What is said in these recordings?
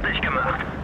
fertig gemacht.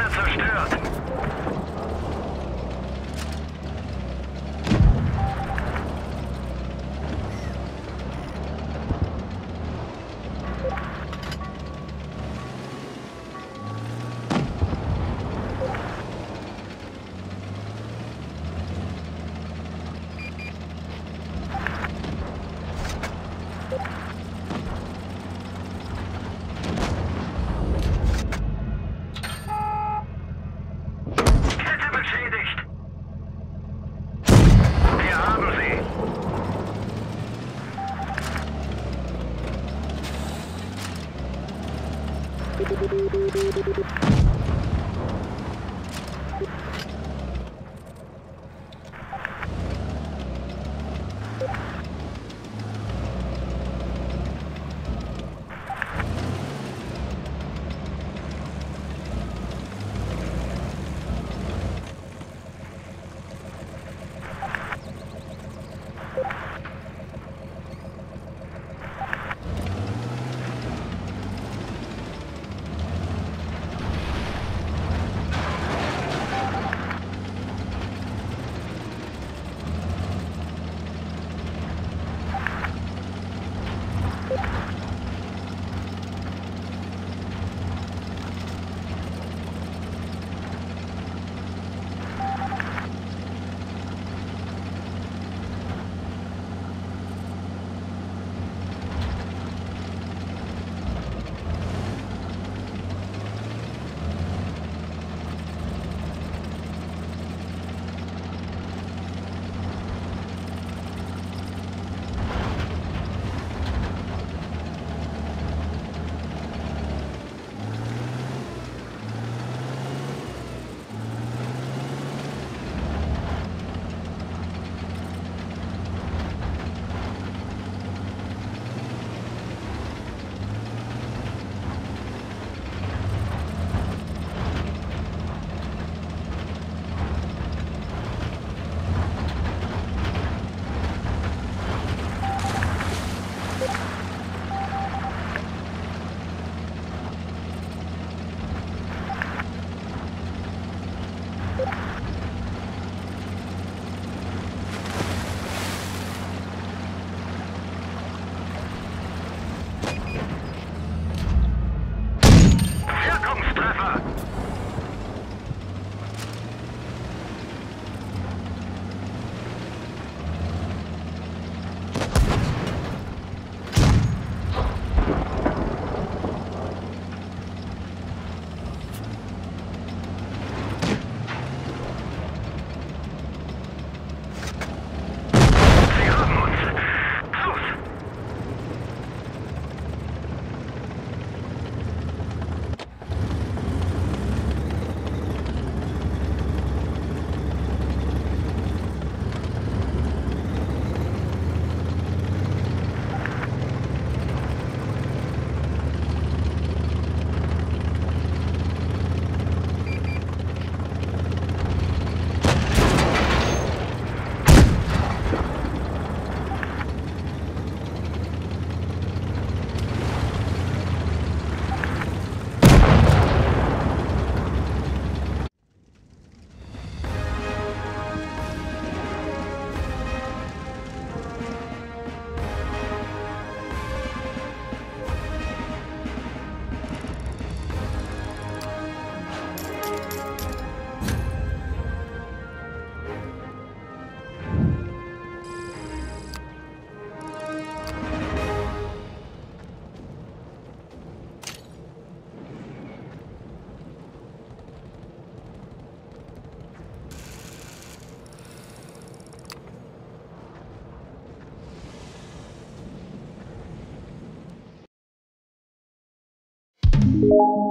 Gegner zerstört. You.